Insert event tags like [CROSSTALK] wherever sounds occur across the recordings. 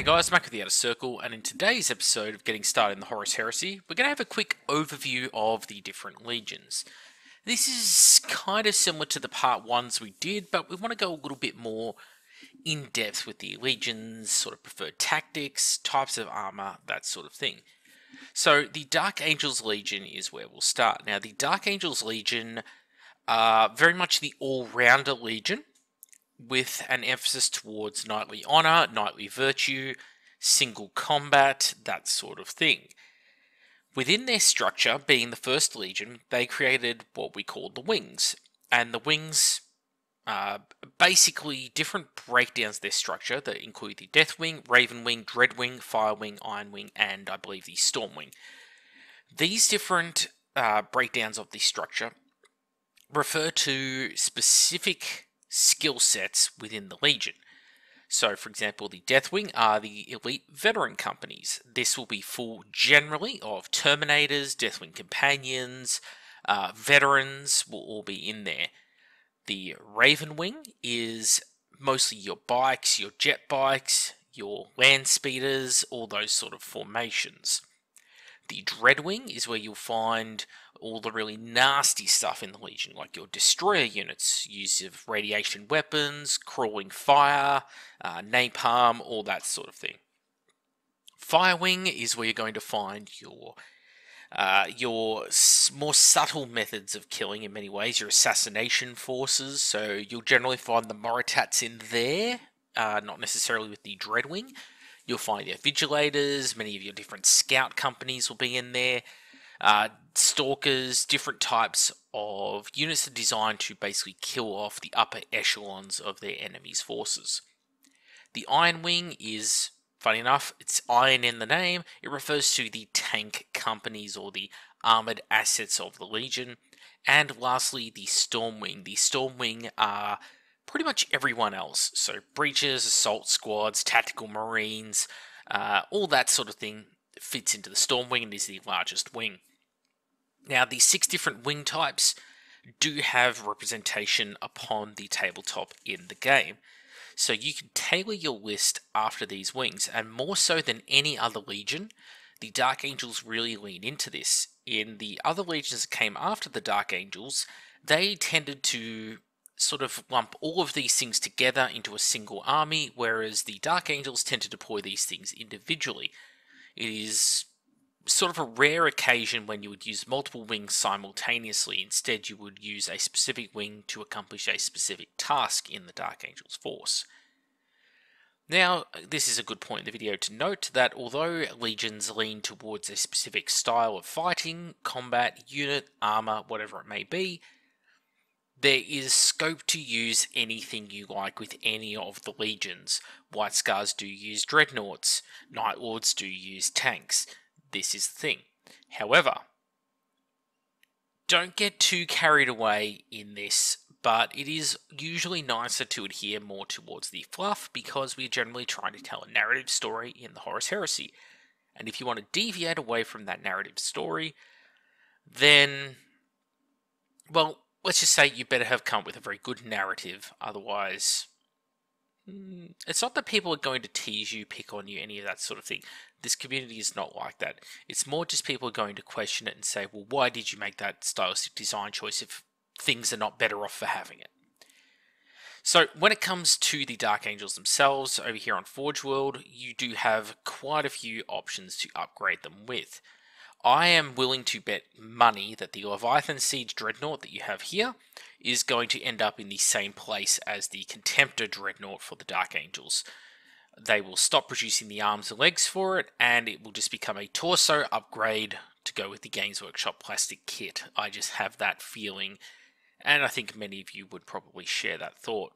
G'day guys, Mac with the Outer Circle, and in today's episode of Getting Started in the Horus Heresy, we're going to have a quick overview of the different legions. This is kind of similar to the part ones we did, but we want to go a little bit more in depth with the legions, sort of preferred tactics, types of armor, that sort of thing. So the Dark Angels Legion is where we'll start. Now the Dark Angels Legion are very much the all-rounder legion with an emphasis towards knightly honor, knightly virtue, single combat, that sort of thing. Within their structure, being the first legion, they created what we call the wings. And the wings are basically different breakdowns of their structure that include the Death Wing, Raven Wing, Dread Wing, Fire Wing, Iron Wing, and I believe the Storm Wing. These different uh, breakdowns of the structure refer to specific skill sets within the Legion. So, for example, the Deathwing are the elite veteran companies. This will be full generally of Terminators, Deathwing companions, uh, veterans will all be in there. The Raven Wing is mostly your bikes, your jet bikes, your land speeders, all those sort of formations. The Dreadwing is where you'll find all the really nasty stuff in the Legion, like your destroyer units, use of radiation weapons, crawling fire, uh, napalm, all that sort of thing. Firewing is where you're going to find your uh, your more subtle methods of killing in many ways, your assassination forces. So you'll generally find the Moritats in there, uh, not necessarily with the Dreadwing. You'll find your Vigilators, many of your different scout companies will be in there uh, stalkers, different types of units are designed to basically kill off the upper echelons of their enemy's forces. The Iron Wing is, funny enough, it's iron in the name. It refers to the tank companies or the armored assets of the Legion. And lastly, the Storm Wing. The Storm Wing are pretty much everyone else. So, breachers, assault squads, tactical marines, uh, all that sort of thing fits into the Storm Wing and is the largest wing. Now, the six different wing types do have representation upon the tabletop in the game. So you can tailor your list after these wings, and more so than any other legion, the Dark Angels really lean into this. In the other legions that came after the Dark Angels, they tended to sort of lump all of these things together into a single army, whereas the Dark Angels tend to deploy these things individually. It is sort of a rare occasion when you would use multiple wings simultaneously. Instead, you would use a specific wing to accomplish a specific task in the Dark Angel's force. Now, this is a good point in the video to note that although legions lean towards a specific style of fighting, combat, unit, armor, whatever it may be, there is scope to use anything you like with any of the legions. White Scars do use dreadnoughts, Night Lords do use tanks, this is the thing. However, don't get too carried away in this, but it is usually nicer to adhere more towards the fluff because we're generally trying to tell a narrative story in the Horus Heresy. And if you want to deviate away from that narrative story, then, well, let's just say you better have come up with a very good narrative, otherwise, mm, it's not that people are going to tease you, pick on you, any of that sort of thing. This community is not like that. It's more just people are going to question it and say, well, why did you make that stylistic design choice if things are not better off for having it? So when it comes to the Dark Angels themselves, over here on Forge World, you do have quite a few options to upgrade them with. I am willing to bet money that the Leviathan Siege Dreadnought that you have here is going to end up in the same place as the Contemptor Dreadnought for the Dark Angels they will stop producing the arms and legs for it, and it will just become a torso upgrade to go with the Games Workshop plastic kit. I just have that feeling, and I think many of you would probably share that thought.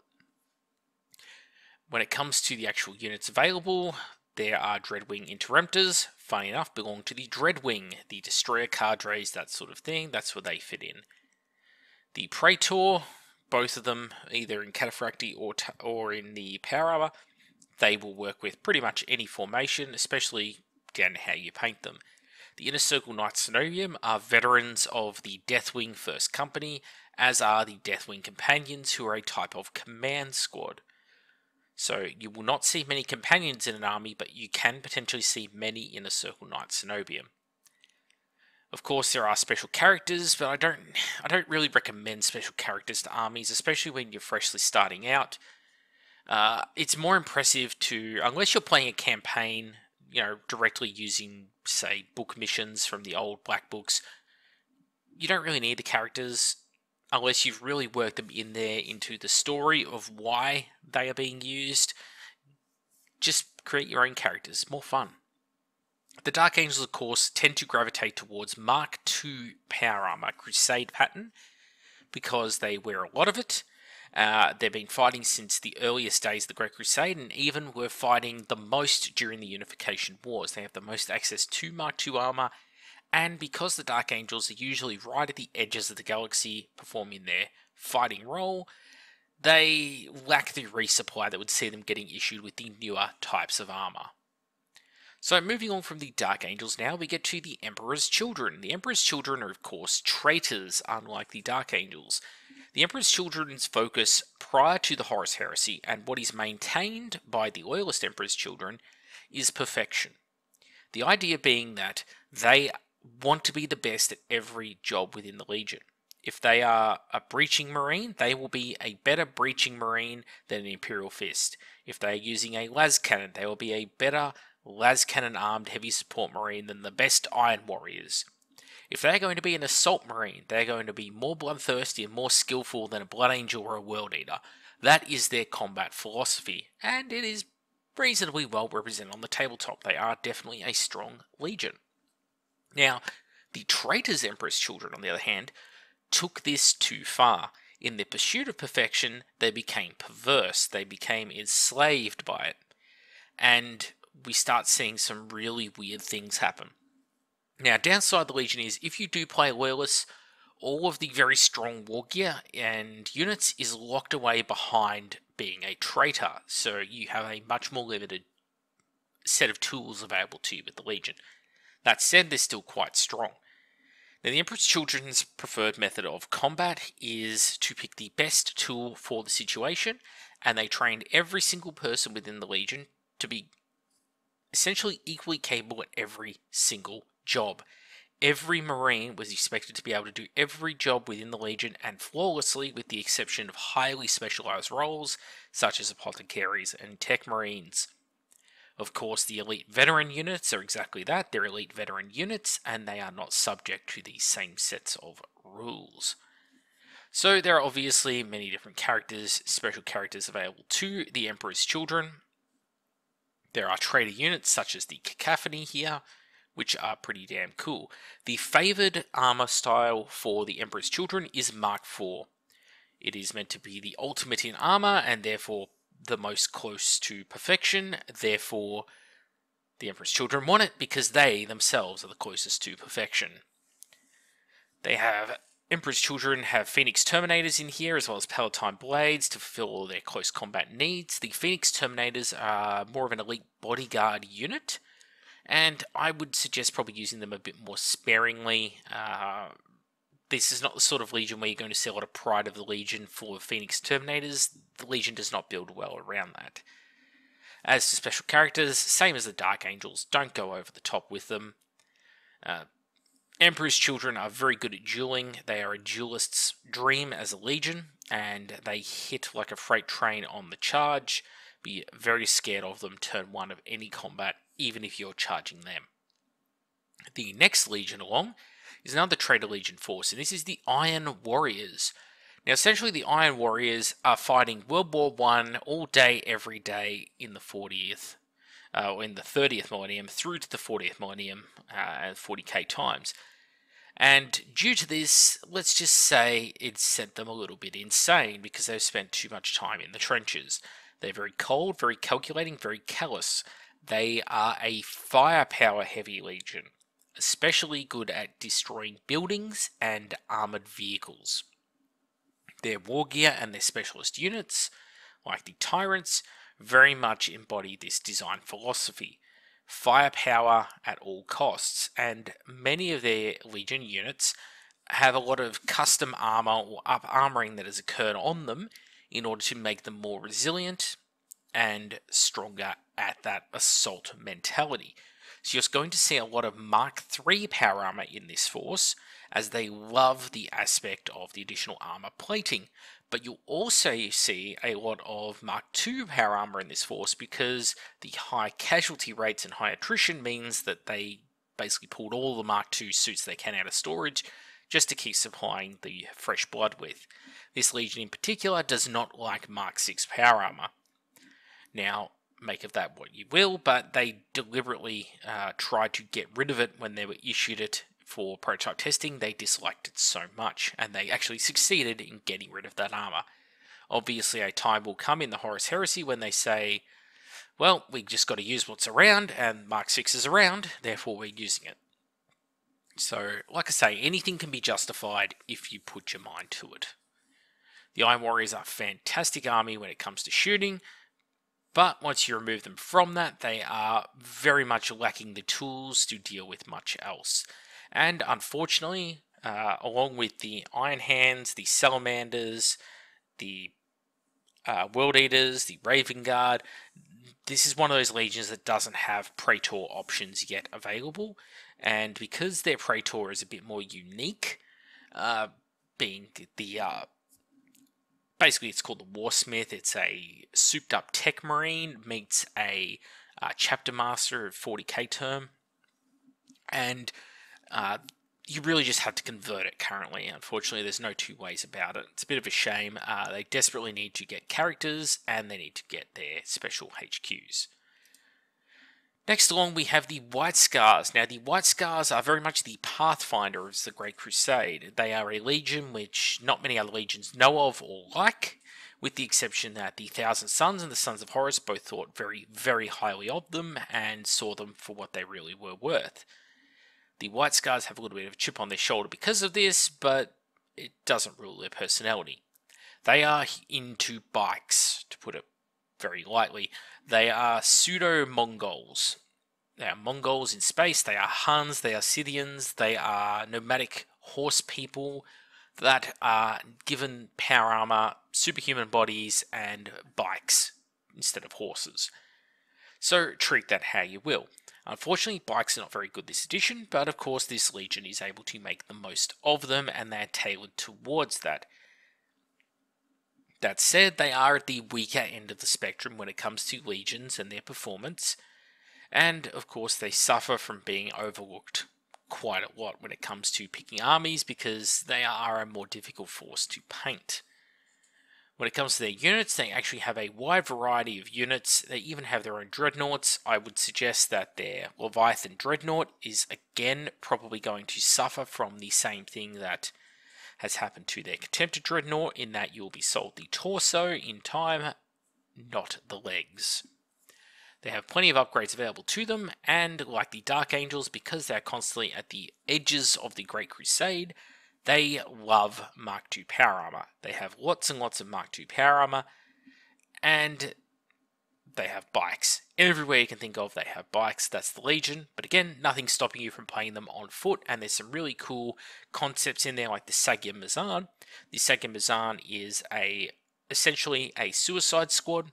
When it comes to the actual units available, there are Dreadwing Interemptors, funny enough, belong to the Dreadwing, the Destroyer Cadres, that sort of thing, that's where they fit in. The Praetor, both of them, either in Cataphractii or, or in the Power Armor, they will work with pretty much any formation, especially down to how you paint them. The Inner Circle Knights Cenobium are veterans of the Deathwing First Company, as are the Deathwing Companions, who are a type of command squad. So you will not see many companions in an army, but you can potentially see many in a Circle Knight Cenobium. Of course, there are special characters, but I don't, I don't really recommend special characters to armies, especially when you're freshly starting out. Uh, it's more impressive to, unless you're playing a campaign, you know, directly using, say, book missions from the old black books, you don't really need the characters unless you've really worked them in there into the story of why they are being used. Just create your own characters, more fun. The Dark Angels, of course, tend to gravitate towards Mark II power armor Crusade pattern because they wear a lot of it. Uh, they've been fighting since the earliest days of the Great Crusade and even were fighting the most during the Unification Wars. They have the most access to Mark II armor and because the Dark Angels are usually right at the edges of the galaxy performing their fighting role, they lack the resupply that would see them getting issued with the newer types of armor. So, moving on from the Dark Angels now, we get to the Emperor's Children. The Emperor's Children are, of course, traitors, unlike the Dark Angels. The Emperor's Children's focus prior to the Horus Heresy, and what is maintained by the Loyalist Emperor's Children, is perfection. The idea being that they want to be the best at every job within the Legion. If they are a breaching marine, they will be a better breaching marine than an Imperial Fist. If they are using a las cannon, they will be a better las cannon armed heavy support marine than the best Iron Warriors. If they're going to be an assault marine, they're going to be more bloodthirsty and more skillful than a Blood Angel or a World Eater. That is their combat philosophy, and it is reasonably well represented on the tabletop. They are definitely a strong legion. Now, the Traitor's Emperor's children, on the other hand, took this too far. In their pursuit of perfection, they became perverse, they became enslaved by it. And we start seeing some really weird things happen. Now, downside the Legion is if you do play Loyalists, all of the very strong war gear and units is locked away behind being a traitor, so you have a much more limited set of tools available to you with the Legion. That said, they're still quite strong. Now, the Emperor's Children's preferred method of combat is to pick the best tool for the situation, and they trained every single person within the Legion to be essentially equally capable at every single job. Every Marine was expected to be able to do every job within the Legion and flawlessly, with the exception of highly specialized roles such as apothecaries and tech Marines. Of course, the elite veteran units are exactly that. They're elite veteran units, and they are not subject to the same sets of rules. So there are obviously many different characters, special characters available to the Emperor's Children. There are traitor units such as the Cacophony here, which are pretty damn cool. The favoured armour style for the Emperor's Children is Mark IV. It is meant to be the ultimate in armour and therefore the most close to perfection, therefore, the Emperor's children want it because they themselves are the closest to perfection. They have Emperor's children have Phoenix Terminators in here, as well as Palatine Blades to fulfill all their close combat needs. The Phoenix Terminators are more of an elite bodyguard unit, and I would suggest probably using them a bit more sparingly. Uh, this is not the sort of Legion where you're going to see a lot of Pride of the Legion full of Phoenix Terminators. The Legion does not build well around that. As to special characters, same as the Dark Angels, don't go over the top with them. Uh, Emperor's Children are very good at dueling. They are a duelist's dream as a legion, and they hit like a freight train on the charge. Be very scared of them turn one of any combat, even if you're charging them. The next legion along is another Traitor Legion force, and this is the Iron Warriors. Now, essentially, the Iron Warriors are fighting World War One all day, every day in the 40th, uh, in the 30th millennium through to the 40th millennium, uh, 40k times. And due to this, let's just say it sent them a little bit insane because they've spent too much time in the trenches. They're very cold, very calculating, very callous. They are a firepower heavy legion especially good at destroying buildings and armoured vehicles. Their war gear and their specialist units, like the Tyrants, very much embody this design philosophy. Firepower at all costs, and many of their Legion units have a lot of custom armor or up armoring that has occurred on them in order to make them more resilient and stronger at that assault mentality. So you're going to see a lot of Mark III power armor in this force, as they love the aspect of the additional armor plating. But you'll also see a lot of Mark II power armor in this force because the high casualty rates and high attrition means that they basically pulled all the Mark II suits they can out of storage just to keep supplying the fresh blood with. This legion in particular does not like Mark VI power armor. Now, make of that what you will, but they deliberately uh, tried to get rid of it when they were issued it for prototype testing. They disliked it so much, and they actually succeeded in getting rid of that armor. Obviously, a time will come in the Horus Heresy when they say, well, we just got to use what's around, and Mark 6 is around, therefore we're using it. So, like I say, anything can be justified if you put your mind to it. The Iron Warriors are a fantastic army when it comes to shooting, but once you remove them from that, they are very much lacking the tools to deal with much else. And unfortunately, uh, along with the Iron Hands, the Salamanders, the uh, World Eaters, the Raven Guard, this is one of those legions that doesn't have Praetor options yet available. And because their Praetor is a bit more unique, uh, being the uh, basically it's called the Warsmith. It's a souped up tech marine meets a uh, chapter master of 40k term, and uh, you really just have to convert it currently. Unfortunately, there's no two ways about it. It's a bit of a shame. Uh, they desperately need to get characters and they need to get their special HQs. Next along, we have the White Scars. Now, the White Scars are very much the pathfinder of the Great Crusade. They are a legion which not many other legions know of or like, with the exception that the Thousand Sons and the Sons of Horus both thought very, very highly of them and saw them for what they really were worth. The White Scars have a little bit of a chip on their shoulder because of this, but it doesn't rule their personality. They are into bikes, to put it very lightly. They are pseudo Mongols. They are Mongols in space, they are Huns, they are Scythians, they are nomadic horse people that are given power armor, superhuman bodies, and bikes instead of horses. So treat that how you will. Unfortunately, bikes are not very good this edition, but of course, this legion is able to make the most of them and they're tailored towards that. That said, they are at the weaker end of the spectrum when it comes to legions and their performance, and of course, they suffer from being overlooked quite a lot when it comes to picking armies because they are a more difficult force to paint. When it comes to their units, they actually have a wide variety of units. They even have their own dreadnoughts. I would suggest that their Leviathan dreadnought is again probably going to suffer from the same thing that has happened to their Contemptor Dreadnought in that you'll be sold the torso in time, not the legs. They have plenty of upgrades available to them, and like the Dark Angels, because they're constantly at the edges of the Great Crusade, they love Mark II power armor. They have lots and lots of Mark II power armor, and they have bikes. Everywhere you can think of, they have bikes. That's the Legion. But again, nothing stopping you from playing them on foot. And there's some really cool concepts in there, like the Sagyar Mazan. The Sagyar Mazan is a essentially a suicide squad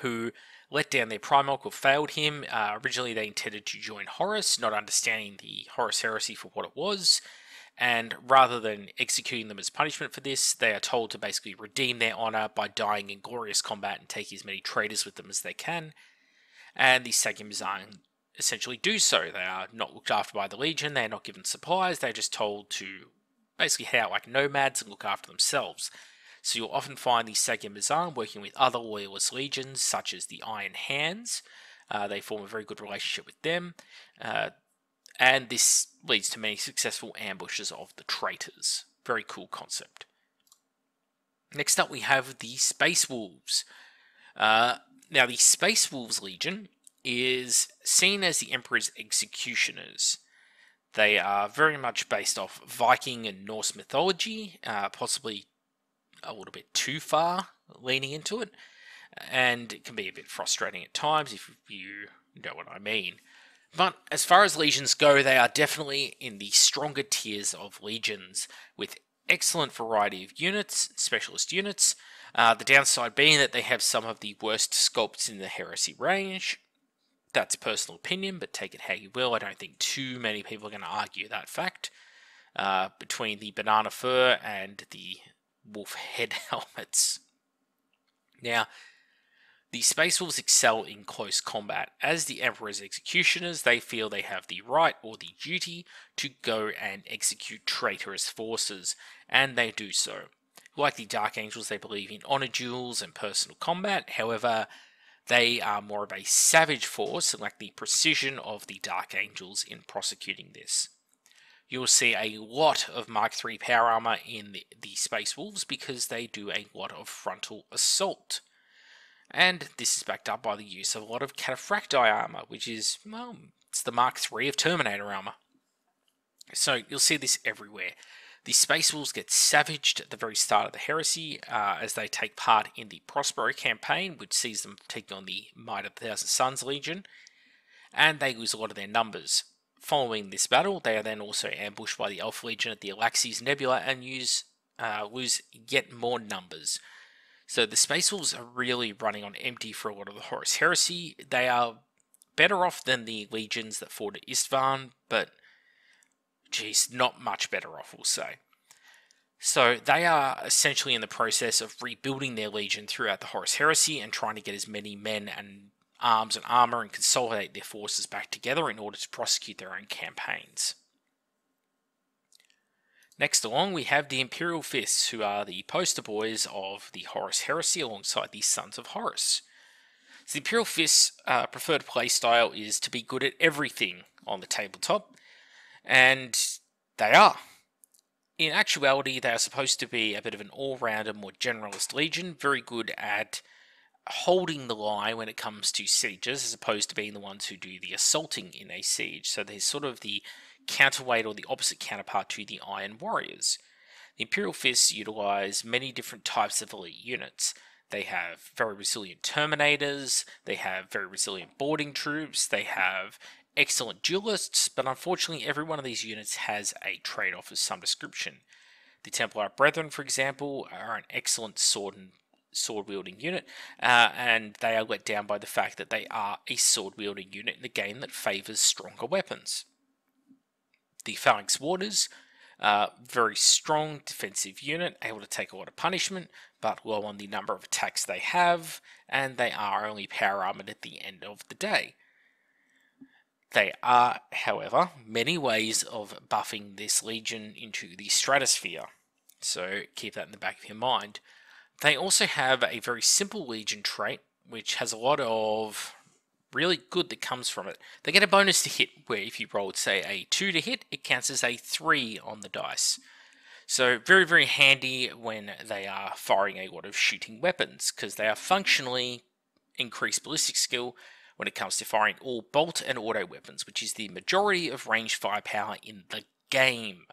who let down their Primarch or failed him. Uh, originally, they intended to join Horus, not understanding the Horus heresy for what it was. And rather than executing them as punishment for this, they are told to basically redeem their honor by dying in glorious combat and taking as many traitors with them as they can. And the Sagyar Mazan essentially do so. They are not looked after by the Legion, they are not given supplies, they're just told to basically head out like nomads and look after themselves. So you'll often find the Sagyar Mazan working with other loyalist legions, such as the Iron Hands. Uh, they form a very good relationship with them. Uh, and this leads to many successful ambushes of the traitors. Very cool concept. Next up, we have the Space Wolves. Uh, now, the Space Wolves Legion is seen as the Emperor's executioners. They are very much based off Viking and Norse mythology, uh, possibly a little bit too far leaning into it, and it can be a bit frustrating at times if you know what I mean. But as far as legions go, they are definitely in the stronger tiers of legions, with excellent variety of units, specialist units. Uh, the downside being that they have some of the worst sculpts in the Heresy range. That's a personal opinion, but take it how you will. I don't think too many people are going to argue that fact. Uh, between the banana fur and the wolf head [LAUGHS] helmets. Now, the Space Wolves excel in close combat. As the Emperor's executioners, they feel they have the right or the duty to go and execute traitorous forces, and they do so. Like the Dark Angels, they believe in honor duels and personal combat, however, they are more of a savage force lack the precision of the Dark Angels in prosecuting this. You'll see a lot of Mark III power armor in the, the Space Wolves because they do a lot of frontal assault. And this is backed up by the use of a lot of cataphractii armor, which is, well, it's the Mark III of Terminator armor. So you'll see this everywhere. The Space Wolves get savaged at the very start of the Heresy uh, as they take part in the Prospero campaign, which sees them taking on the Might of the Thousand Sons Legion, and they lose a lot of their numbers. Following this battle, they are then also ambushed by the Alpha Legion at the Alaxes Nebula and use uh, lose yet more numbers. So the Space Wolves are really running on empty for a lot of the Horus Heresy. They are better off than the legions that fought at Isstvan, but geez, not much better off, we'll say. So they are essentially in the process of rebuilding their legion throughout the Horus Heresy and trying to get as many men and arms and armor and consolidate their forces back together in order to prosecute their own campaigns. Next along, we have the Imperial Fists, who are the poster boys of the Horus Heresy alongside the Sons of Horus. So the Imperial Fists' uh, preferred playstyle is to be good at everything on the tabletop, and they are. In actuality, they are supposed to be a bit of an all rounder, more generalist legion, very good at holding the line when it comes to sieges, as opposed to being the ones who do the assaulting in a siege. So there's sort of the counterweight or the opposite counterpart to the Iron Warriors. The Imperial Fists utilize many different types of elite units. They have very resilient Terminators, they have very resilient boarding troops, they have excellent duelists, but unfortunately, every one of these units has a trade off of some description. The Templar Brethren, for example, are an excellent sword and sword wielding unit, uh, and they are let down by the fact that they are a sword wielding unit in a game that favors stronger weapons. The Phalanx Warders, uh, very strong defensive unit, able to take a lot of punishment, but low on the number of attacks they have, and they are only power armored at the end of the day. They are, however, many ways of buffing this legion into the stratosphere, so keep that in the back of your mind. They also have a very simple legion trait, which has a lot of really good that comes from it. They get a bonus to hit, where if you rolled, say, a 2 to hit, it counts as a 3 on the dice. So, very, very handy when they are firing a lot of shooting weapons, because they are functionally increased ballistic skill when it comes to firing all bolt and auto weapons, which is the majority of range firepower in the game.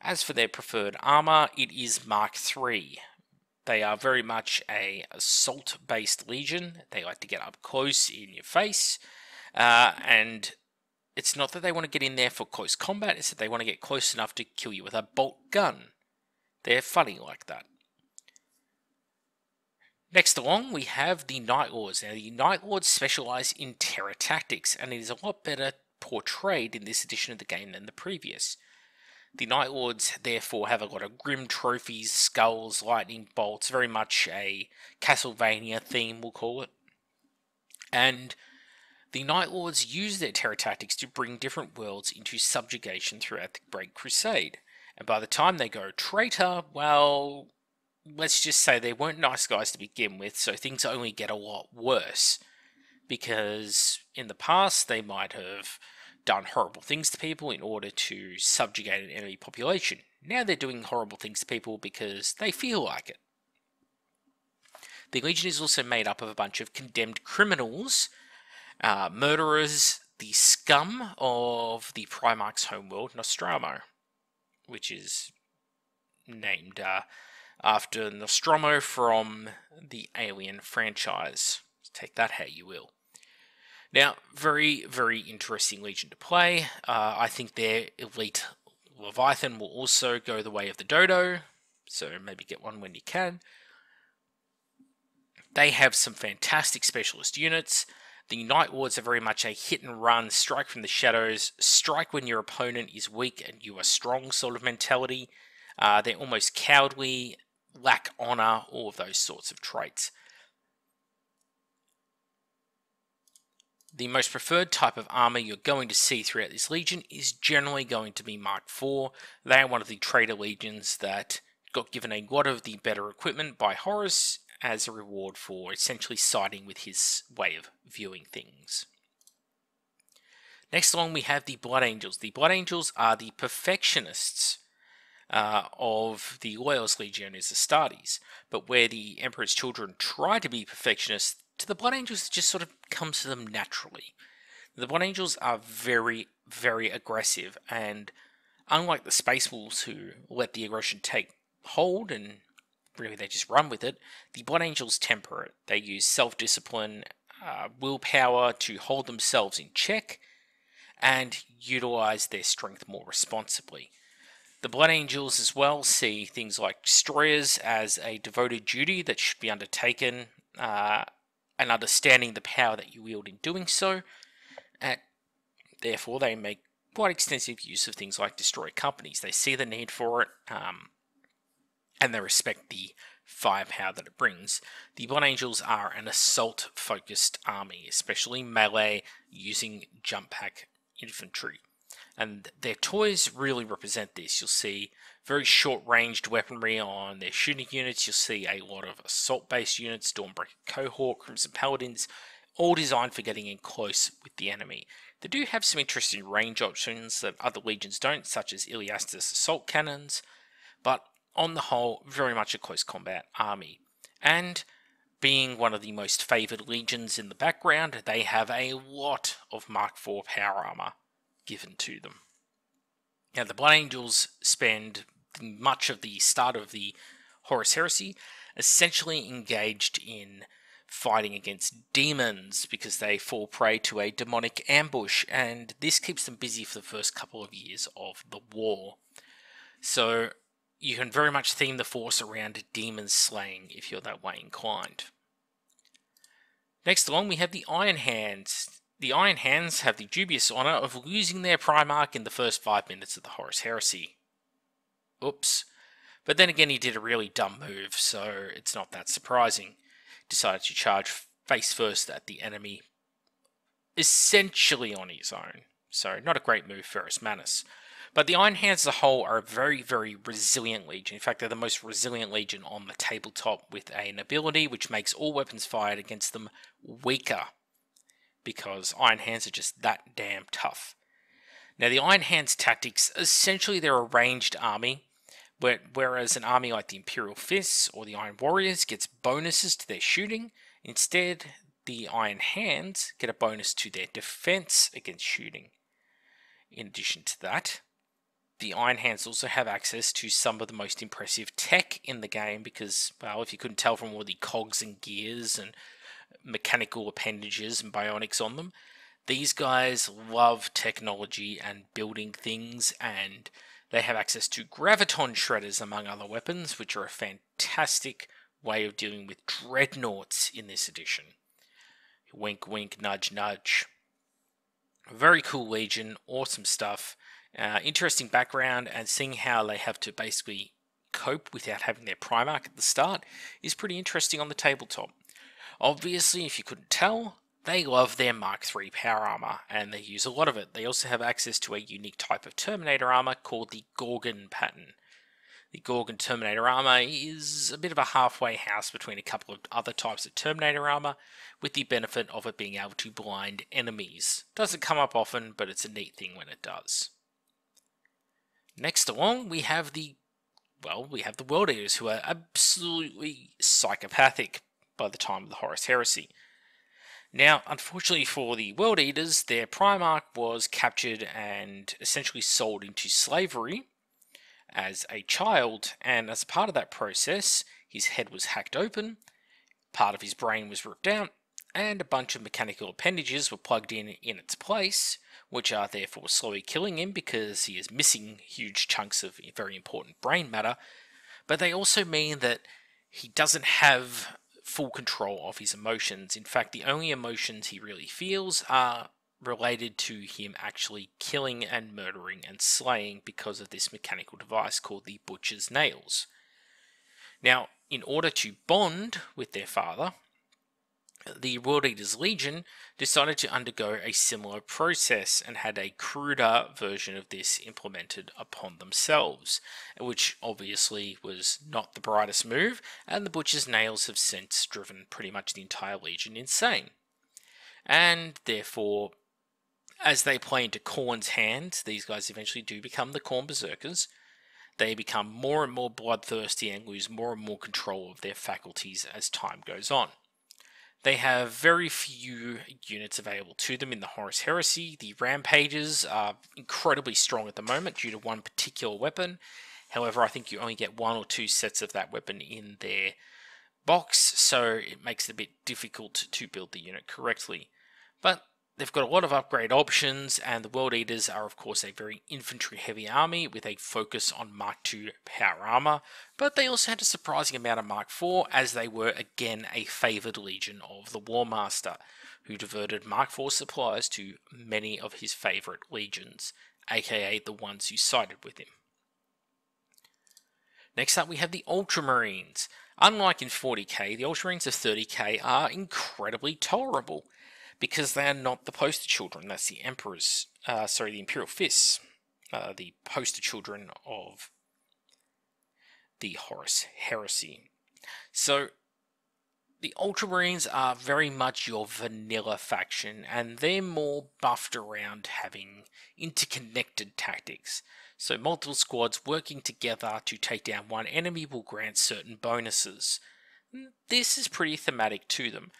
As for their preferred armor, it is Mark III, they are very much a assault-based legion. They like to get up close in your face, uh, and it's not that they want to get in there for close combat. It's that they want to get close enough to kill you with a bolt gun. They're funny like that. Next along, we have the Night Lords. Now, the Night Lords specialize in terror tactics, and it is a lot better portrayed in this edition of the game than the previous. The Night Lords therefore have a lot of grim trophies, skulls, lightning bolts, very much a Castlevania theme, we'll call it. And the Night Lords use their terror tactics to bring different worlds into subjugation throughout the Great Crusade. And by the time they go traitor, well, let's just say they weren't nice guys to begin with, so things only get a lot worse. Because in the past, they might have done horrible things to people in order to subjugate an enemy population. Now they're doing horrible things to people because they feel like it. The Legion is also made up of a bunch of condemned criminals, uh, murderers, the scum of the Primarch's homeworld, Nostramo, which is named uh, after Nostromo from the Alien franchise. Take that how you will. Now, very, very interesting Legion to play. Uh, I think their elite Leviathan will also go the way of the Dodo, so maybe get one when you can. They have some fantastic specialist units. The Night Wards are very much a hit and run, strike from the shadows, strike when your opponent is weak and you are strong sort of mentality. Uh, they're almost cowardly, lack honor, all of those sorts of traits. The most preferred type of armor you're going to see throughout this legion is generally going to be Mark IV. They are one of the traitor legions that got given a lot of the better equipment by Horus as a reward for essentially siding with his way of viewing things. Next along we have the Blood Angels. The Blood Angels are the perfectionists uh, of the Loyalist Legiones Astartes, but where the Emperor's children try to be perfectionists, to the Blood Angels it just sort of comes to them naturally. The Blood Angels are very, very aggressive, and unlike the Space Wolves who let the aggression take hold and really they just run with it, the Blood Angels temper it. They use self discipline, uh, willpower to hold themselves in check, and utilize their strength more responsibly. The Blood Angels as well see things like destroyers as a devoted duty that should be undertaken, uh, and understanding the power that you wield in doing so. And therefore, they make quite extensive use of things like destroy companies. They see the need for it. Um, and they respect the firepower that it brings. The Blood Angels are an assault focused army, especially melee using jump pack infantry. And their toys really represent this. You'll see very short ranged weaponry on their shooting units. You'll see a lot of assault based units, Dawnbreaker Cohort, Crimson Paladins, all designed for getting in close with the enemy. They do have some interesting range options that other legions don't, such as Iliastus assault cannons, but on the whole, very much a close combat army. And being one of the most favoured legions in the background, they have a lot of Mark IV power armor given to them. Now, the Blood Angels spend much of the start of the Horus Heresy essentially engaged in fighting against demons because they fall prey to a demonic ambush, and this keeps them busy for the first couple of years of the war. So, you can very much theme the force around demon slaying if you're that way inclined. Next along, we have the Iron Hands. The Iron Hands have the dubious honour of losing their Primarch in the first five minutes of the Horus Heresy. Oops. But then again, he did a really dumb move, so it's not that surprising. Decided to charge face first at the enemy, essentially on his own. So, not a great move for Manus. But the Iron Hands as a whole are a very, very resilient legion. In fact, they're the most resilient legion on the tabletop with an ability which makes all weapons fired against them weaker. Because Iron Hands are just that damn tough. Now, the Iron Hands tactics, essentially they're a ranged army, whereas an army like the Imperial Fists or the Iron Warriors gets bonuses to their shooting, instead the Iron Hands get a bonus to their defense against shooting. In addition to that, the Iron Hands also have access to some of the most impressive tech in the game because, well, if you couldn't tell from all the cogs and gears and mechanical appendages and bionics on them, these guys love technology and building things, and they have access to graviton shredders, among other weapons, which are a fantastic way of dealing with dreadnoughts in this edition. Wink, wink, nudge, nudge. Very cool Legion, awesome stuff. Uh, interesting background and seeing how they have to basically cope without having their Primarch at the start is pretty interesting on the tabletop. Obviously, if you couldn't tell, they love their Mark III power armor and they use a lot of it. They also have access to a unique type of Terminator armor called the Gorgon pattern. The Gorgon Terminator armor is a bit of a halfway house between a couple of other types of Terminator armor, with the benefit of it being able to blind enemies. Doesn't come up often, but it's a neat thing when it does. Next along, we have the, well, we have the World Eaters, who are absolutely psychopathic by the time of the Horus Heresy. Now, unfortunately for the World Eaters, their Primarch was captured and essentially sold into slavery as a child, and as part of that process, his head was hacked open, part of his brain was ripped out, and a bunch of mechanical appendages were plugged in in its place, which are therefore slowly killing him because he is missing huge chunks of very important brain matter. But they also mean that he doesn't have full control of his emotions. In fact, the only emotions he really feels are related to him actually killing and murdering and slaying because of this mechanical device called the Butcher's Nails. Now, in order to bond with their father, the World Eaters Legion decided to undergo a similar process and had a cruder version of this implemented upon themselves, which obviously was not the brightest move, and the Butcher's Nails have since driven pretty much the entire Legion insane. And therefore, as they play into Khorne's hands, these guys eventually do become the Khorne Berserkers. They become more and more bloodthirsty and lose more and more control of their faculties as time goes on. They have very few units available to them in the Horus Heresy. The Rampagers are incredibly strong at the moment due to one particular weapon. However, I think you only get one or two sets of that weapon in their box, so it makes it a bit difficult to build the unit correctly. But They've got a lot of upgrade options, and the World Eaters are, of course, a very infantry heavy army with a focus on Mark II power armor, but they also had a surprising amount of Mark IV, as they were again a favoured legion of the War Master, who diverted Mark IV supplies to many of his favourite legions, aka the ones who sided with him. Next up, we have the Ultramarines. Unlike in 40k, the Ultramarines of 30k are incredibly tolerable because they are not the poster children. That's the Emperor's, uh, sorry, the Imperial Fists, uh, the poster children of the Horus Heresy. So the Ultramarines are very much your vanilla faction, and they're more buffed around having interconnected tactics. So multiple squads working together to take down one enemy will grant certain bonuses. This is pretty thematic to them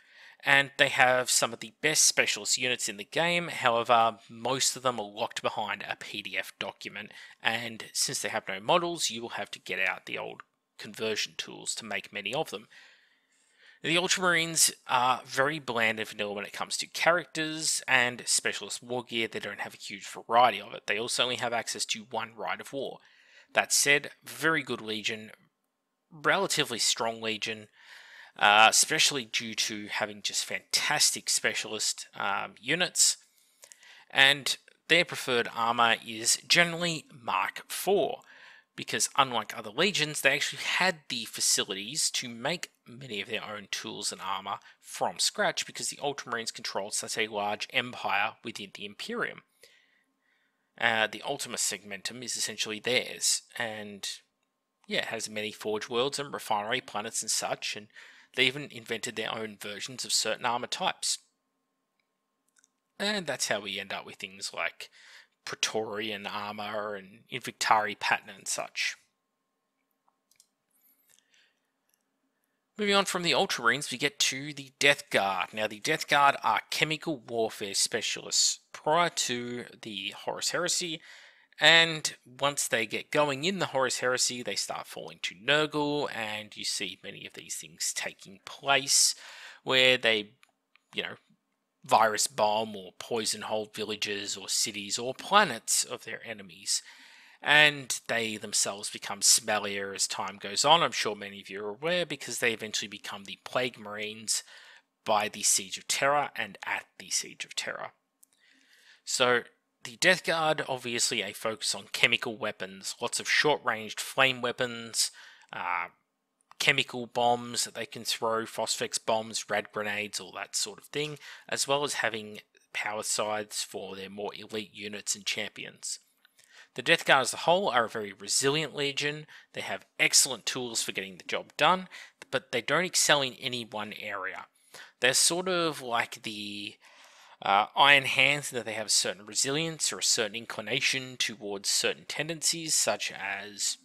and they have some of the best specialist units in the game. However, most of them are locked behind a PDF document, and since they have no models, you will have to get out the old conversion tools to make many of them. The Ultramarines are very bland and vanilla when it comes to characters and specialist war gear. They don't have a huge variety of it. They also only have access to one Rite of War. That said, very good Legion, relatively strong Legion, uh, especially due to having just fantastic specialist um, units. And their preferred armor is generally Mark IV, because unlike other legions, they actually had the facilities to make many of their own tools and armor from scratch because the Ultramarines controlled such a large empire within the Imperium. Uh, the Ultima Segmentum is essentially theirs, and yeah, it has many forge worlds and refinery planets and such, and they even invented their own versions of certain armor types. And that's how we end up with things like Praetorian armor and Invictari pattern and such. Moving on from the Ultramarines, we get to the Death Guard. Now, the Death Guard are chemical warfare specialists. Prior to the Horus Heresy, and once they get going in the Horus Heresy, they start falling to Nurgle, and you see many of these things taking place where they, you know, virus bomb or poison hold villages or cities or planets of their enemies. And they themselves become smellier as time goes on. I'm sure many of you are aware because they eventually become the Plague Marines by the Siege of Terra and at the Siege of Terra. So the Death Guard, obviously a focus on chemical weapons, lots of short-ranged flame weapons, uh, chemical bombs that they can throw, phosphex bombs, rad grenades, all that sort of thing, as well as having power scythes for their more elite units and champions. The Death Guard as a whole are a very resilient legion. They have excellent tools for getting the job done, but they don't excel in any one area. They're sort of like the uh, iron hands that they have a certain resilience or a certain inclination towards certain tendencies, such as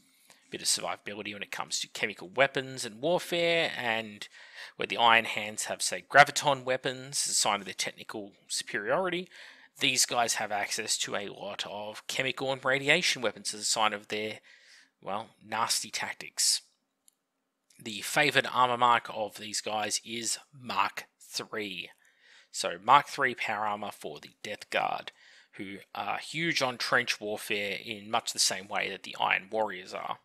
a bit of survivability when it comes to chemical weapons and warfare, and where the iron hands have, say, graviton weapons, as a sign of their technical superiority. These guys have access to a lot of chemical and radiation weapons as a sign of their, well, nasty tactics. The favoured armor mark of these guys is Mark III. So Mark III power armor for the Death Guard. who are huge on trench warfare in much the same way that the Iron Warriors are.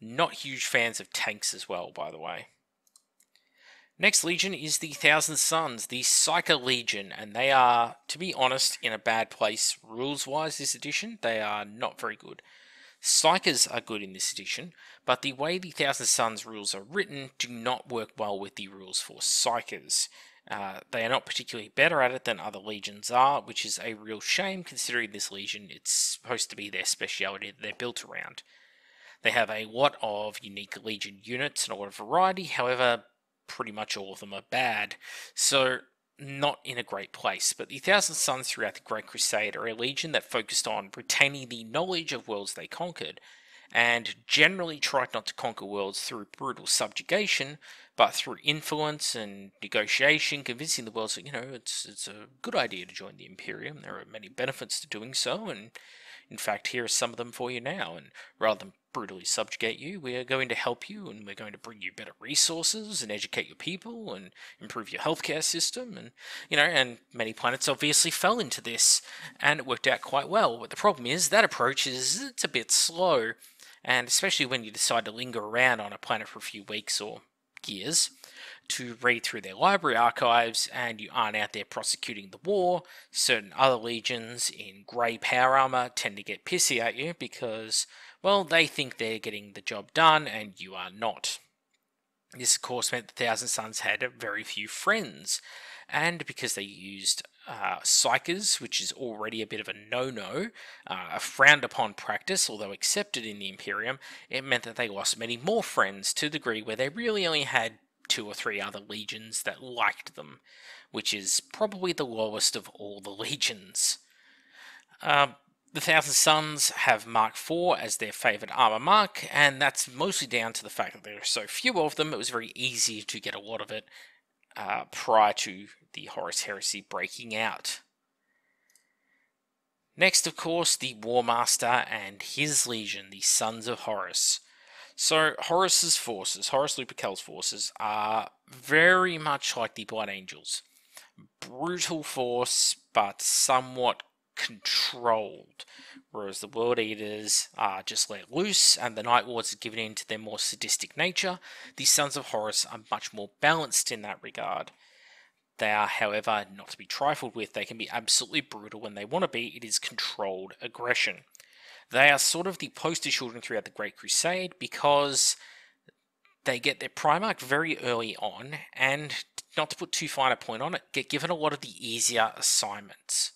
Not huge fans of tanks as well, by the way. Next legion is the Thousand Sons, the Psyker Legion, and they are, to be honest, in a bad place rules wise this edition. They are not very good. Psykers are good in this edition, but the way the Thousand Sons rules are written do not work well with the rules for Psykers. Uh, they are not particularly better at it than other legions are, which is a real shame considering this legion it's supposed to be their speciality that they're built around. They have a lot of unique legion units and a lot of variety, however, pretty much all of them are bad. So, not in a great place. But the Thousand Sons throughout the Great Crusade are a legion that focused on retaining the knowledge of worlds they conquered, and generally tried not to conquer worlds through brutal subjugation, but through influence and negotiation, convincing the worlds that, you know, it's, it's a good idea to join the Imperium. There are many benefits to doing so, and in fact, here are some of them for you now. And rather than brutally subjugate you, we are going to help you and we're going to bring you better resources and educate your people and improve your healthcare system. And, you know, and many planets obviously fell into this and it worked out quite well. But the problem is that approach is, it's a bit slow. And especially when you decide to linger around on a planet for a few weeks or years, to read through their library archives and you aren't out there prosecuting the war, certain other legions in grey power armor tend to get pissy at you because, well, they think they're getting the job done and you are not. This, of course, meant the Thousand Sons had very few friends, and because they used uh, psykers, which is already a bit of a no-no, uh, a frowned upon practice, although accepted in the Imperium, it meant that they lost many more friends to the degree where they really only had two or three other legions that liked them, which is probably the lowest of all the [LAUGHS] legions. Uh, the Thousand Sons have Mark IV as their favourite armour mark, and that's mostly down to the fact that there are so few of them, it was very easy to get a lot of it uh, prior to the Horus Heresy breaking out. Next, of course, the War Master and his legion, the Sons of Horus. So Horus's forces, Horus Lupercal's forces, are very much like the Blood Angels. Brutal force, but somewhat controlled. Whereas the World Eaters are just let loose, and the Night Lords are given in to their more sadistic nature. The Sons of Horus are much more balanced in that regard. They are, however, not to be trifled with. They can be absolutely brutal when they want to be. It is controlled aggression. They are sort of the poster children throughout the Great Crusade because they get their Primarch very early on, and not to put too fine a point on it, get given a lot of the easier assignments.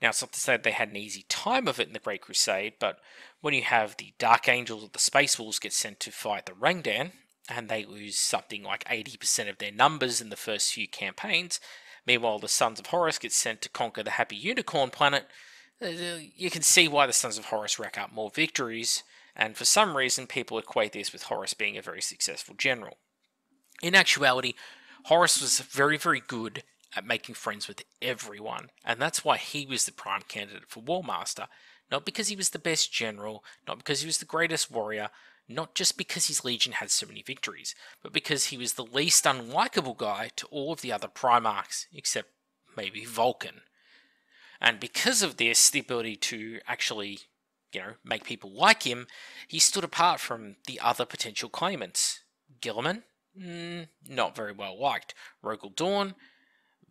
Now, it's not to say that they had an easy time of it in the Great Crusade, but when you have the Dark Angels or the Space Wolves get sent to fight the Rangdan, and they lose something like 80% of their numbers in the first few campaigns, meanwhile the Sons of Horus get sent to conquer the Happy Unicorn planet, uh, you can see why the Sons of Horus rack up more victories, and for some reason people equate this with Horus being a very successful general. In actuality, Horus was very, very good at making friends with everyone, and that's why he was the prime candidate for War Master. Not because he was the best general, not because he was the greatest warrior, not just because his legion had so many victories, but because he was the least unlikable guy to all of the other Primarchs, except maybe Vulcan. And because of this, the ability to actually, you know, make people like him, he stood apart from the other potential claimants. Guilliman, mm, not very well liked. Rogal Dorn,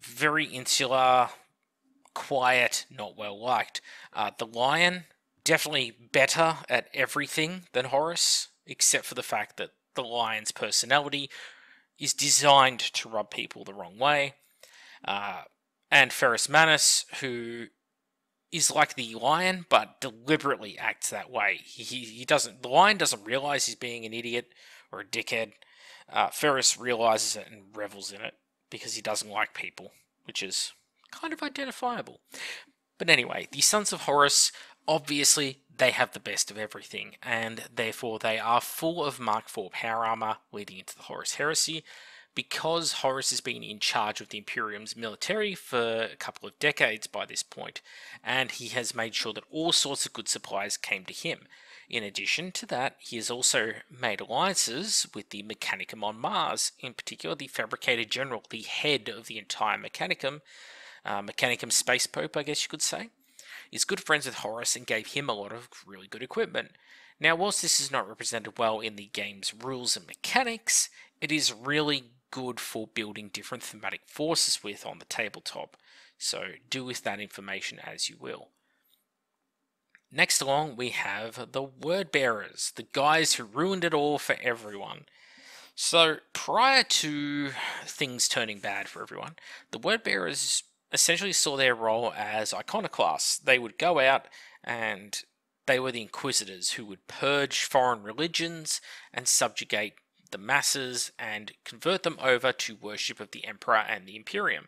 very insular, quiet, not well liked. Uh, the Lion, definitely better at everything than Horus, except for the fact that the Lion's personality is designed to rub people the wrong way. Uh, and Ferrus Manus, who is like the lion, but deliberately acts that way. He, he doesn't. The lion doesn't realize he's being an idiot or a dickhead. Uh, Ferrus realizes it and revels in it because he doesn't like people, which is kind of identifiable. But anyway, the Sons of Horus, obviously, they have the best of everything, and therefore they are full of Mark IV power armor leading into the Horus Heresy, because Horus has been in charge of the Imperium's military for a couple of decades by this point, and he has made sure that all sorts of good supplies came to him. In addition to that, he has also made alliances with the Mechanicum on Mars, in particular the Fabricator General, the head of the entire Mechanicum, uh, Mechanicum Space Pope, I guess you could say. is good friends with Horus and gave him a lot of really good equipment. Now, whilst this is not represented well in the game's rules and mechanics, it is really good for building different thematic forces with on the tabletop. So do with that information as you will. Next along, we have the Word Bearers, the guys who ruined it all for everyone. So, prior to things turning bad for everyone, the Word Bearers essentially saw their role as iconoclasts. They would go out and they were the inquisitors who would purge foreign religions and subjugate the masses and convert them over to worship of the emperor and the imperium.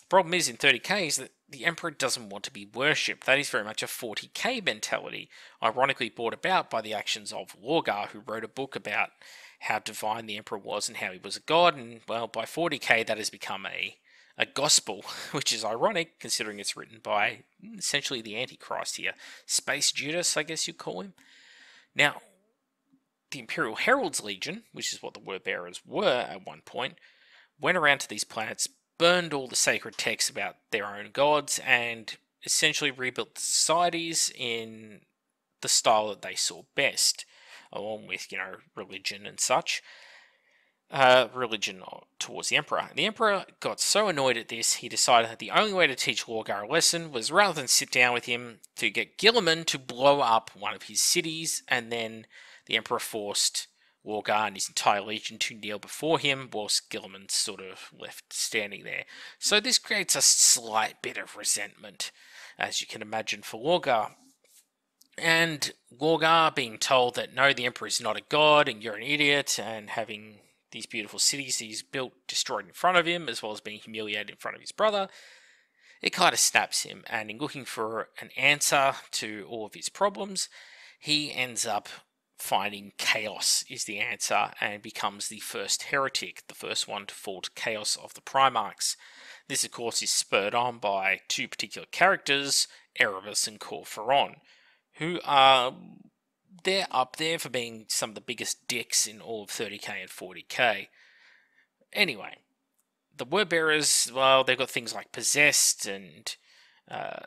The problem is in 30k is that the emperor doesn't want to be worshipped. That is very much a 40k mentality, ironically brought about by the actions of Lorgar, who wrote a book about how divine the emperor was and how he was a god. And well, by 40k, that has become a a gospel, [LAUGHS] which is ironic considering it's written by hmm, essentially the Antichrist here, Space Judas, I guess you'd call him. Now, the Imperial Herald's Legion, which is what the word bearers were at one point, went around to these planets, burned all the sacred texts about their own gods, and essentially rebuilt the societies in the style that they saw best, along with, you know, religion and such. Uh, religion towards the Emperor. The Emperor got so annoyed at this, he decided that the only way to teach Lorgar a lesson was rather than sit down with him, to get Guilliman to blow up one of his cities, and then the Emperor forced Lorgar and his entire legion to kneel before him, whilst Guilliman sort of left standing there. So this creates a slight bit of resentment, as you can imagine, for Lorgar. And Lorgar being told that no, the Emperor is not a god and you're an idiot, and having these beautiful cities he's built destroyed in front of him, as well as being humiliated in front of his brother, it kind of snaps him. And in looking for an answer to all of his problems, he ends up finding chaos is the answer and becomes the first heretic, the first one to fall to chaos of the Primarchs. This, of course, is spurred on by two particular characters, Erebus and Kor Phaeron, who are they're up there for being some of the biggest dicks in all of 30k and 40k. Anyway, the word bearers, well, they've got things like possessed and uh,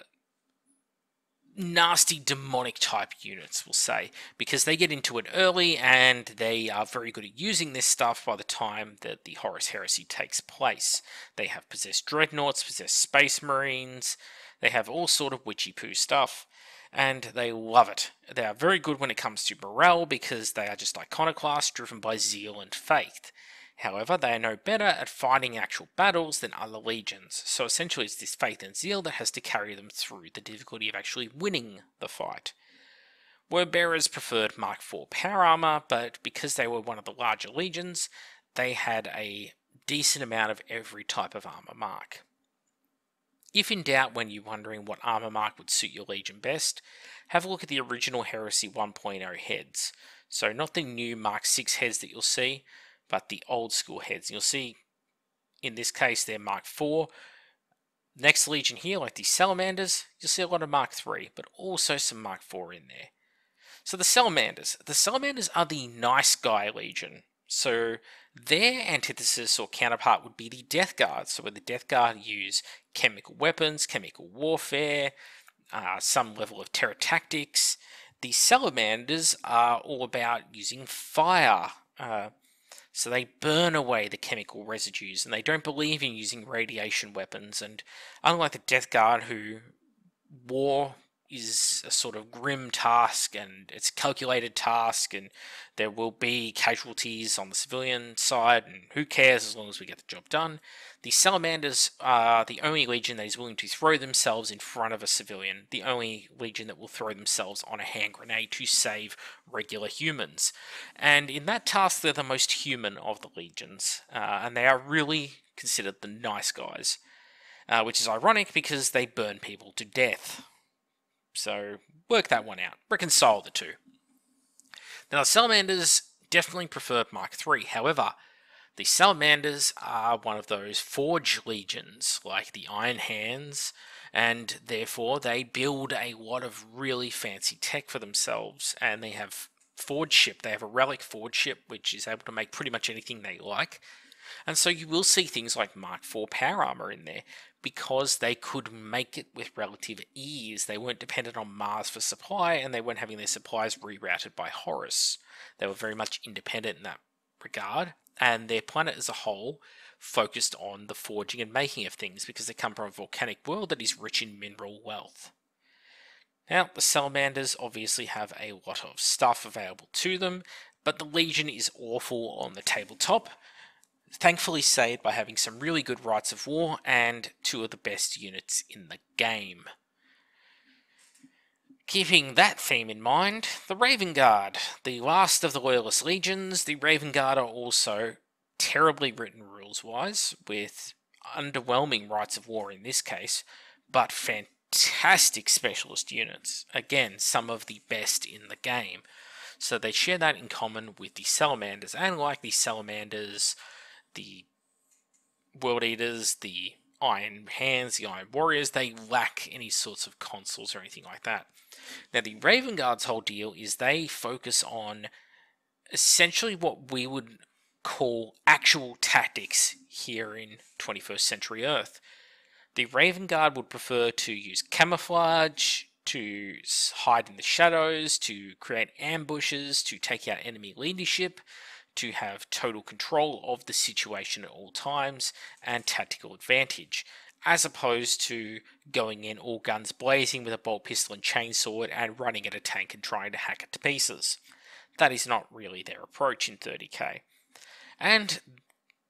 nasty demonic type units, we'll say, because they get into it early and they are very good at using this stuff by the time that the Horus Heresy takes place. They have possessed dreadnoughts, possessed space marines, they have all sort of witchy poo stuff, and they love it. They are very good when it comes to morale because they are just iconoclasts driven by zeal and faith. However, they are no better at fighting actual battles than other legions, so essentially it's this faith and zeal that has to carry them through the difficulty of actually winning the fight. Word bearers preferred Mark IV power armor, but because they were one of the larger legions, they had a decent amount of every type of armor mark. If in doubt when you're wondering what armor mark would suit your legion best, have a look at the original Heresy 1.0 heads. So not the new Mark 6 heads that you'll see, but the old school heads. You'll see in this case they're Mark 4. Next Legion here, like the Salamanders, you'll see a lot of Mark 3, but also some Mark 4 in there. So the Salamanders. The Salamanders are the nice guy Legion. So their antithesis or counterpart would be the Death Guard. So where the Death Guard use chemical weapons, chemical warfare, uh, some level of terror tactics. The Salamanders are all about using fire. Uh, so they burn away the chemical residues and they don't believe in using radiation weapons. And unlike the Death Guard, who war is a sort of grim task and it's a calculated task and there will be casualties on the civilian side and who cares as long as we get the job done. The salamanders are the only legion that is willing to throw themselves in front of a civilian, the only legion that will throw themselves on a hand grenade to save regular humans. And in that task, they're the most human of the legions, uh, and they are really considered the nice guys. Uh, which is ironic because they burn people to death. So work that one out. Reconcile the two. Now, the salamanders definitely prefer Mark III. However, the salamanders are one of those forge legions, like the Iron Hands, and therefore they build a lot of really fancy tech for themselves, and they have forge ship. They have a relic forge ship, which is able to make pretty much anything they like. And so you will see things like Mark IV power armor in there because they could make it with relative ease. They weren't dependent on Mars for supply and they weren't having their supplies rerouted by Horus. They were very much independent in that regard, and their planet as a whole focused on the forging and making of things because they come from a volcanic world that is rich in mineral wealth. Now, the salamanders obviously have a lot of stuff available to them, but the Legion is awful on the tabletop, thankfully saved by having some really good rites of war and two of the best units in the game. Keeping that theme in mind, the Raven Guard, the last of the Loyalist legions, the Raven Guard are also terribly written rules wise, with underwhelming rites of war in this case, but fantastic specialist units. Again, some of the best in the game. So they share that in common with the salamanders, and like the salamanders, the world eaters, the iron hands, the iron warriors, they lack any sorts of consuls or anything like that. Now, the Raven Guard's whole deal is they focus on essentially what we would call actual tactics here in 21st century Earth. The Raven Guard would prefer to use camouflage, to hide in the shadows, to create ambushes, to take out enemy leadership, to have total control of the situation at all times, and tactical advantage as opposed to going in all guns blazing with a bolt pistol and chainsword and running at a tank and trying to hack it to pieces. That is not really their approach in 30k. And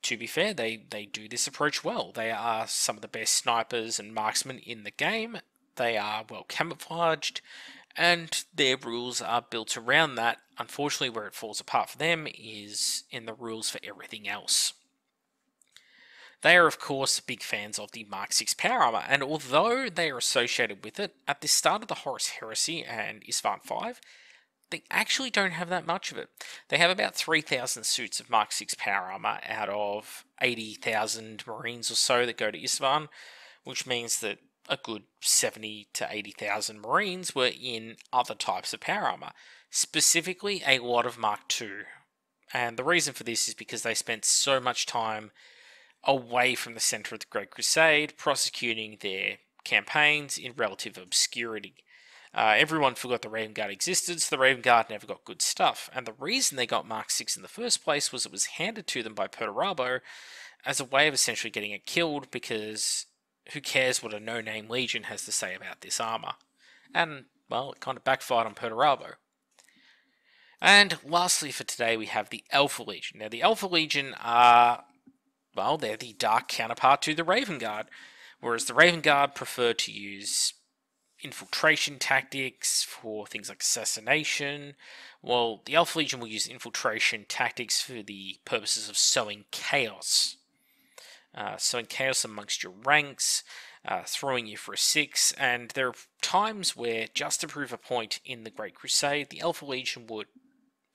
to be fair, they, they do this approach well. They are some of the best snipers and marksmen in the game. They are well camouflaged, and their rules are built around that. Unfortunately, where it falls apart for them is in the rules for everything else. They are, of course, big fans of the Mark 6 power armor, and although they are associated with it, at the start of the Horus Heresy and Isstvan 5, they actually don't have that much of it. They have about 3,000 suits of Mark 6 power armor out of 80,000 Marines or so that go to Isstvan, which means that a good 70 to 80,000 Marines were in other types of power armor, specifically a lot of Mark II. And the reason for this is because they spent so much time away from the center of the Great Crusade, prosecuting their campaigns in relative obscurity. Uh, everyone forgot the Raven Guard existed, so the Raven Guard never got good stuff. And the reason they got Mark VI in the first place was it was handed to them by Perturabo as a way of essentially getting it killed because who cares what a no name legion has to say about this armor? And, well, it kind of backfired on Perturabo. And lastly for today, we have the Alpha Legion. Now, the Alpha Legion are well, they're the dark counterpart to the Raven Guard, whereas the Raven Guard prefer to use infiltration tactics for things like assassination, while the Alpha Legion will use infiltration tactics for the purposes of sowing chaos. Uh, sowing chaos amongst your ranks, uh, throwing you for a six, and there are times where, just to prove a point in the Great Crusade, the Alpha Legion would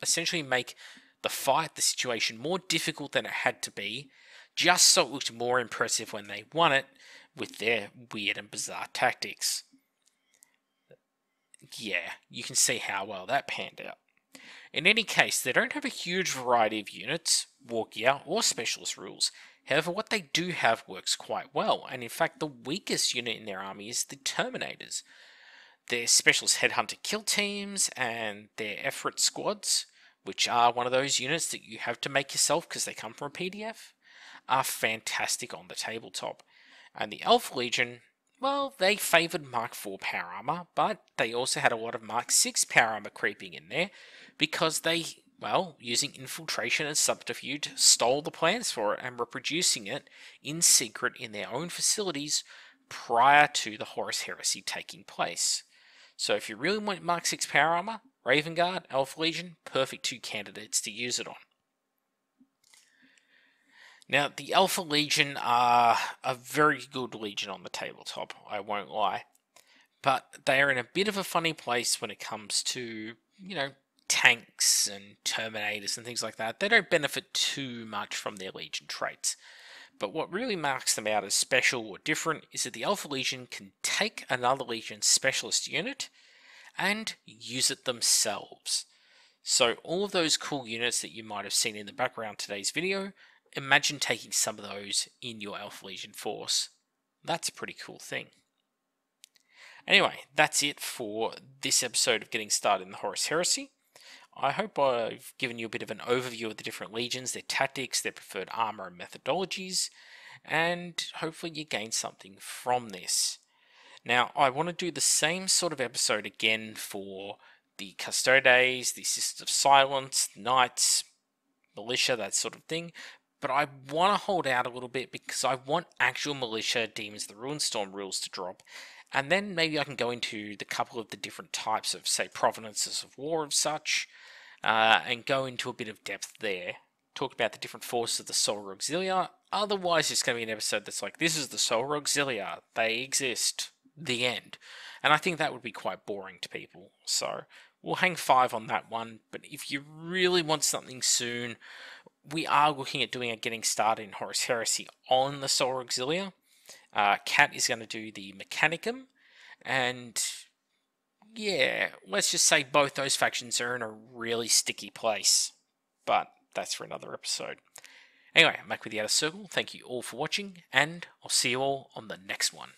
essentially make the fight, the situation, more difficult than it had to be just so it looked more impressive when they won it with their weird and bizarre tactics. Yeah, you can see how well that panned out. In any case, they don't have a huge variety of units, war gear, or specialist rules. However, what they do have works quite well, and in fact, the weakest unit in their army is the Terminators. Their specialist headhunter kill teams and their effort squads, which are one of those units that you have to make yourself because they come from a PDF, are fantastic on the tabletop. And the Alpha Legion, well, they favoured Mark IV power armor, but they also had a lot of Mark VI power armor creeping in there because they, well, using infiltration and subterfuge, stole the plans for it and were producing it in secret in their own facilities prior to the Horus Heresy taking place. So if you really want Mark VI power armor, Raven Guard, Alpha Legion, perfect two candidates to use it on. Now, the Alpha Legion are a very good legion on the tabletop, I won't lie. But they are in a bit of a funny place when it comes to, you know, tanks and Terminators and things like that. They don't benefit too much from their Legion traits. But what really marks them out as special or different is that the Alpha Legion can take another Legion specialist unit and use it themselves. So all of those cool units that you might have seen in the background today's video imagine taking some of those in your Alpha Legion force. That's a pretty cool thing. Anyway, that's it for this episode of Getting Started in the Horus Heresy. I hope I've given you a bit of an overview of the different legions, their tactics, their preferred armor and methodologies, and hopefully you gain something from this. Now, I want to do the same sort of episode again for the Custodes, the Sisters of Silence, Knights, Militia, that sort of thing, but I want to hold out a little bit because I want actual Militia Demons the Ruinstorm rules to drop, and then maybe I can go into the couple of the different types of, say, provenances of war of such, uh, and go into a bit of depth there. Talk about the different forces of the Solar Auxilia. Otherwise, it's going to be an episode that's like, this is the Solar Auxilia. They exist. The end. And I think that would be quite boring to people. So we'll hang five on that one. But if you really want something soon, we are looking at doing a getting started in Horus Heresy on the Solar Auxilia. Uh, Cat is going to do the Mechanicum, and yeah, let's just say both those factions are in a really sticky place. But that's for another episode. Anyway, I'm back with the Outer Circle. Thank you all for watching, and I'll see you all on the next one.